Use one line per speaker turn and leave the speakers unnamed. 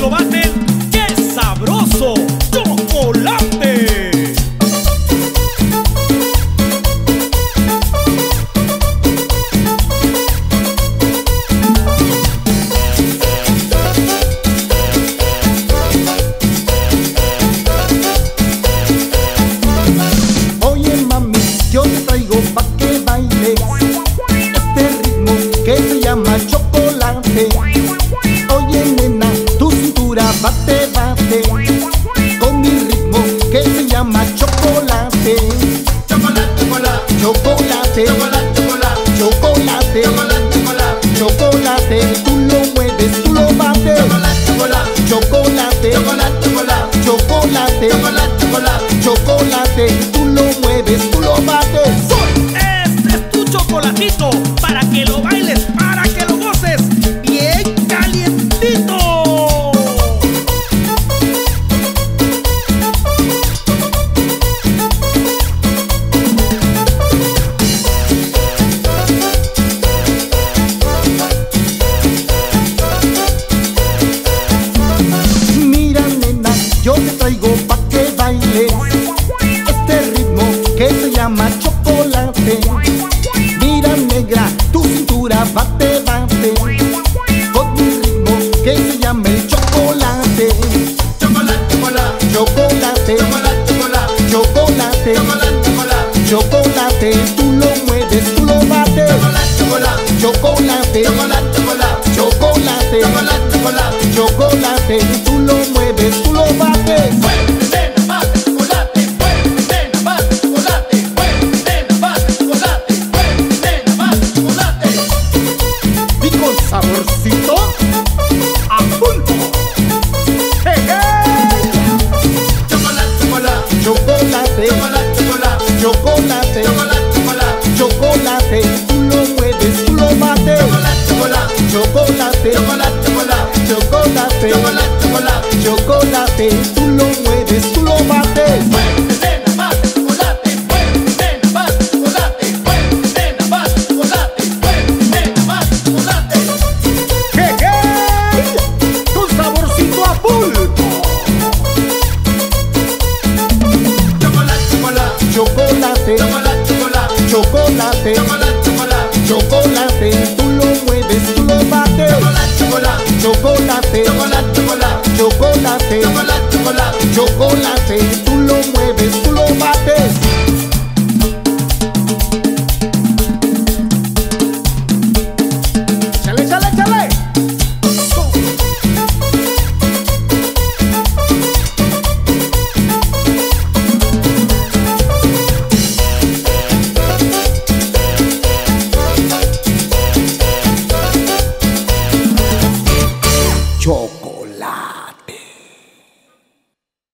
lo va. chocolate.
bate, bate Con mi ritmo que se llama chocolate
Chocolate, chocolate.
Chocolate,
chocolate, chocolate.
Chocolate,
chocolate. Chocolate.
tú lo mueves, tú lo bates.
Muévete, nena,
bate
chocolate,
muévete,
nena, bate
chocolate, muévete, nena, bate chocolate, muévete, chocolate. ¡Qué, qué! ¡Un saborcito a pulpo! Chocolate,
chocolate, chocolate,
chocolate,
chocolate, chocolate,
chocolate,
chocolate,
tú lo mueves, tú lo bates.
Chocolate, chocolate, chocolate, chocolate,
chocolate
chocolate.